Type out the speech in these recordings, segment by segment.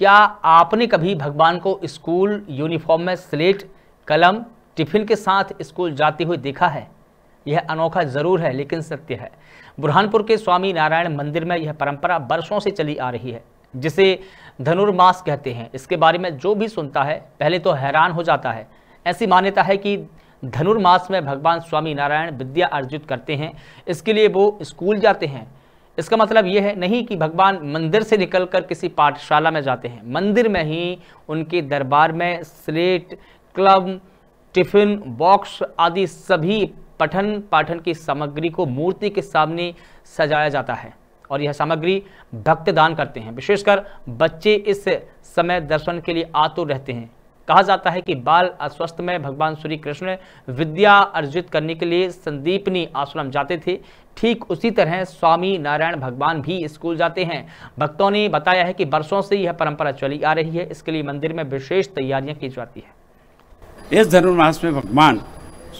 क्या आपने कभी भगवान को स्कूल यूनिफॉर्म में स्लेट, कलम, टिफ़िन के साथ स्कूल जाते हुए देखा है? यह अनोखा ज़रूर है, लेकिन सत्य है। बुरहानपुर के स्वामी नारायण मंदिर में यह परंपरा वर्षों से चली आ रही है, जिसे धनुर्मास कहते हैं। इसके बारे में जो भी सुनता है, पहले तो हैरान हो जाता है। ऐसी मान्यता है कि धनुर्मास में भगवान स्वामी नारायण विद्या अर्जित करते हैं, इसके लिए वो स्कूल जाते हैं। इसका मतलब यह है, नहीं कि भगवान मंदिर से निकलकर किसी पाठशाला में जाते हैं। मंदिर में ही उनके दरबार में स्लेट, क्लब, टिफ़िन, बॉक्स आदि सभी पठन पाठन की सामग्री को मूर्ति के सामने सजाया जाता है और यह सामग्री भक्त दान करते हैं। विशेषकर बच्चे इस समय दर्शन के लिए आतुर रहते हैं। कहा जाता है कि बाल अस्वस्थ में भगवान श्री कृष्ण विद्या अर्जित करने के लिए संदीपनी आश्रम जाते थे। ठीक उसी तरह स्वामी नारायण भगवान भी स्कूल जाते हैं। भक्तों ने बताया है कि वर्षों से यह परंपरा चली आ रही है। इसके लिए मंदिर में विशेष तैयारियाँ की जाती है। इस धनुर्मास में भगवान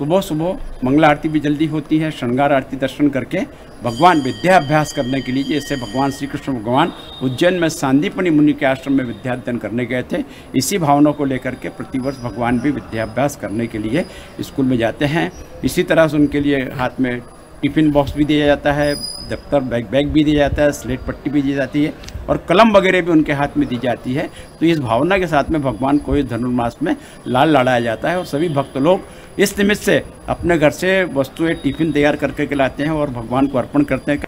सुबह सुबह मंगला आरती भी जल्दी होती है श्रृंगार आरती दर्शन करके भगवान विद्या अभ्यास करने के लिए जैसे भगवान श्री कृष्ण भगवान उज्जैन में सांदीपनी मुनि के आश्रम में विद्याध्ययन करने गए थे। इसी भावना को लेकर के प्रतिवर्ष भगवान भी विद्याभ्यास करने के लिए स्कूल में जाते हैं। इसी तरह से उनके लिए हाथ में टिफ़िन बॉक्स भी दिया जाता है, दफ्तर बैग बैग भी दिया जाता है, स्लेट पट्टी भी दी जाती है। और कलम वगैरह भी उनके हाथ में दी जाती है। तो इस भावना के साथ में भगवान को इस धनुर्मास में लाल लड़ाया जाता है और सभी भक्त लोग इस निमित्त से अपने घर से वस्तुएँ, टिफ़िन तैयार करके लाते हैं और भगवान को अर्पण करते हैं।